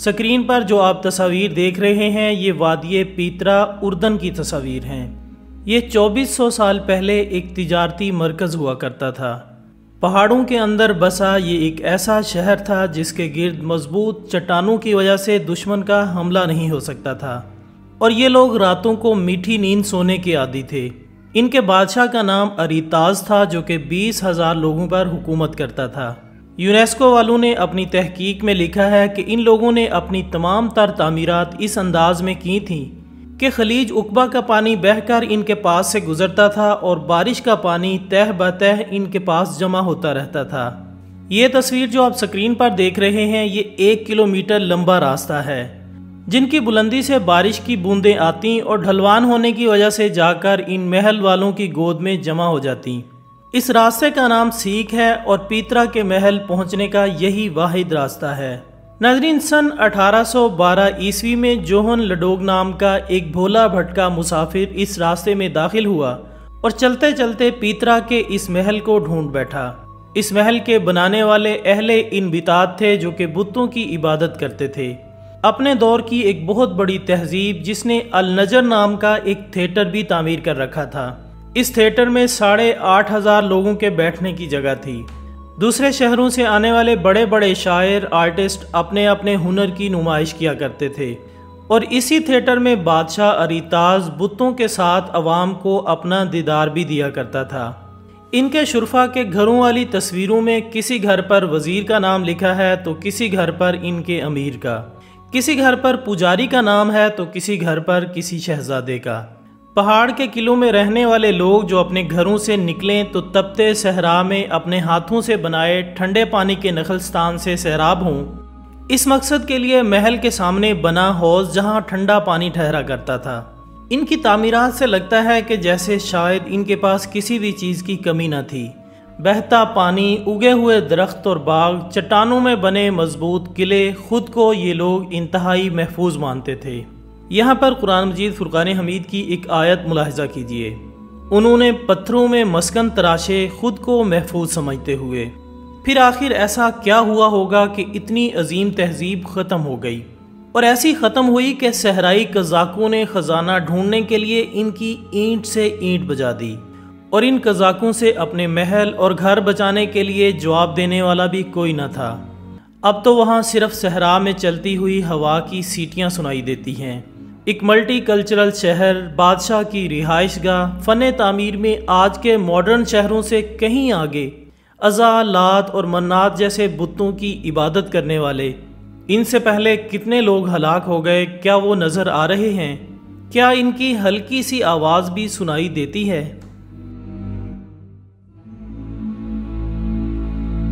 Screen पर जो आप तस्वीर देख रहे हैं, ये वादी पीतरा उर्दन की तस्वीर हैं। ये 2400 साल पहले एक तिजारती मरकज़ हुआ करता था। पहाड़ों के अंदर बसा ये एक ऐसा शहर था, जिसके गिर्द मज़बूत चट्टानों की वजह से दुश्मन का हमला नहीं हो सकता था। और ये लोग रातों को मीठी नींद सोने के आदि थे। इनके बादशाह का नाम अरीताज था, जो कि बीस हज़ार लोगों पर हुकूमत करता था। यूनेस्को वालों ने अपनी तहकीक में लिखा है कि इन लोगों ने अपनी तमाम तर तमीरत इस अंदाज में की थी कि खलीज उकबा का पानी बहकर इनके पास से गुजरता था और बारिश का पानी तह बतह इनके पास जमा होता रहता था। ये तस्वीर जो आप स्क्रीन पर देख रहे हैं, ये एक किलोमीटर लंबा रास्ता है, जिनकी बुलंदी से बारिश की बूंदें आती और ढलवान होने की वजह से जाकर इन महल वालों की गोद में जमा हो जाती। इस रास्ते का नाम सीख है और पीतरा के महल पहुँचने का यही वाहिद रास्ता है। नजरीन, सन 1812 ईस्वी में जोहन लडोग नाम का एक भोला भटका मुसाफिर इस रास्ते में दाखिल हुआ और चलते चलते पीतरा के इस महल को ढूंढ बैठा। इस महल के बनाने वाले अहले इन बितात थे जो कि बुतों की इबादत करते थे। अपने दौर की एक बहुत बड़ी तहजीब जिसने अल नज़र नाम का एक थिएटर भी तामीर कर रखा था। इस थिएटर में साढ़े आठ हज़ार लोगों के बैठने की जगह थी। दूसरे शहरों से आने वाले बड़े बड़े शायर आर्टिस्ट अपने अपने हुनर की नुमाइश किया करते थे। और इसी थिएटर में बादशाह अरीताज बुतों के साथ अवाम को अपना दीदार भी दिया करता था। इनके शुरफा के घरों वाली तस्वीरों में किसी घर पर वज़ीर का नाम लिखा है तो किसी घर पर इनके अमीर का। किसी घर पर पुजारी का नाम है तो किसी घर पर किसी शहजादे का। पहाड़ के किलों में रहने वाले लोग जो अपने घरों से निकलें तो तपते सहरा में अपने हाथों से बनाए ठंडे पानी के नखलस्तान से सैराब हों। इस मकसद के लिए महल के सामने बना हौज जहाँ ठंडा पानी ठहरा करता था। इनकी तामीरात से लगता है कि जैसे शायद इनके पास किसी भी चीज़ की कमी न थी। बहता पानी, उगे हुए दरख्त और बाग, चट्टानों में बने मज़बूत किले, खुद को ये लोग इंतहाई महफूज मानते थे। यहाँ पर कुरान मजीद फ़ुरक़ान हमीद की एक आयत मुलाहजा कीजिए। उन्होंने पत्थरों में मस्कन तराशे खुद को महफूज समझते हुए, फिर आखिर ऐसा क्या हुआ होगा कि इतनी अजीम तहजीब ख़त्म हो गई? और ऐसी ख़त्म हुई कि सहराई कजाकों ने ख़जाना ढूँढने के लिए इनकी ईंट से ईंट बजा दी, और इन कजाकों से अपने महल और घर बचाने के लिए जवाब देने वाला भी कोई न था। अब तो वहाँ सिर्फ़ सहरा में चलती हुई हवा की सीटियाँ सुनाई देती हैं। एक मल्टी कल्चरल शहर बादशाह की रिहाइश गाह फ़न तमीर में आज के मॉडर्न शहरों से कहीं आगे, अज़ा, लात और मन्नात जैसे बुतों की इबादत करने वाले। इनसे पहले कितने लोग हलाक हो गए, क्या वो नज़र आ रहे हैं? क्या इनकी हल्की सी आवाज़ भी सुनाई देती है?